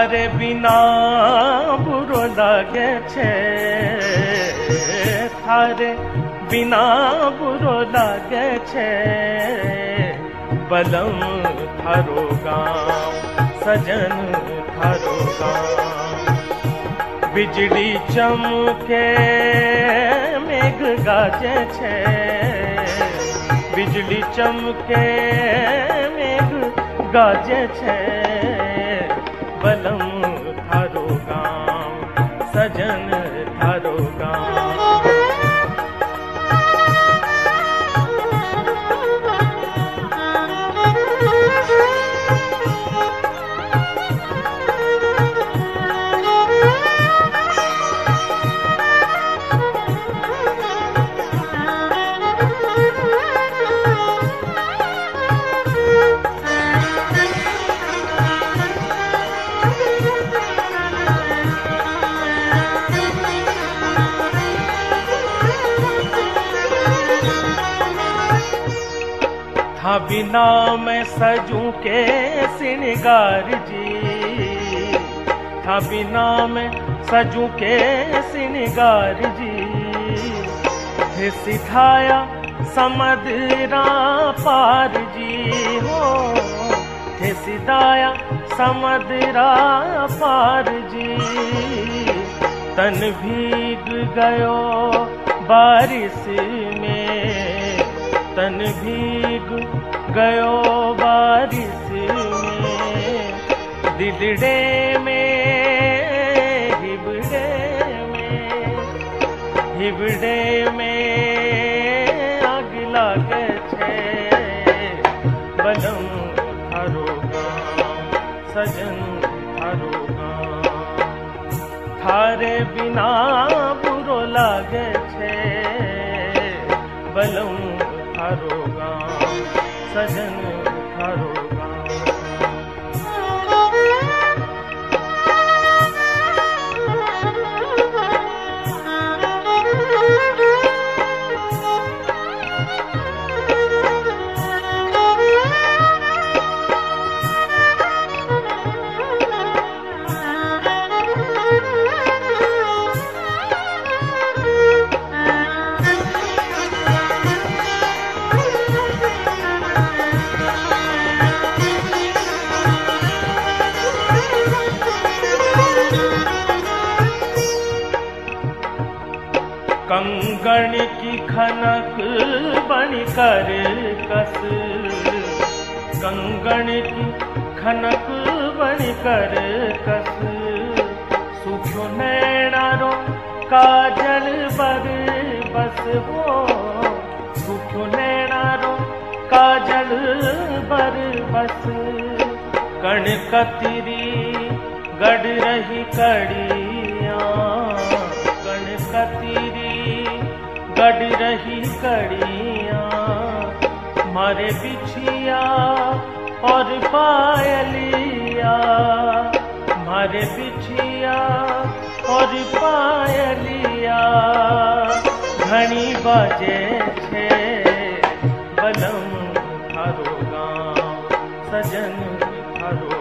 थारे बिना बुरो लागे छे। थारे बिना बुरो लागे छे। बलम थारो गाम सजन थारो गाम बिजली चमके मेघ गाजे छे। बिजली चमके मेघ गाजे छे। बलम थारो गाम सजन था बिना मैं सजू के सिंगार जी। था बिना मैं सजू के सिंगार जी। सिखाया समदरा पार जी हो। थे सिधाया समदरा पार जी। तन भीग गयो बारिश में। तन भीग गयो बारिश में, दिलड़े में, हिबड़े में हिबड़े में आग लागे छे। बलम गाम सजन गाम थारे बिना बुरो लागे छे, बलम थारो गाम सजन कंगन की खनक बन कर कस। कंगन की खनक बन कर कस। सुखो नैनारो काजल बर बस हो। सुखो नैनारो काजल बर बस। कण कतिरी गड़ रही कड़िया। कण कतिरी कड़ रही कड़िया, मारे बिछिया और पायलिया। मारे बिछिया और पायलिया घनी बजे छे बलम थारो गाँव, सजन थारो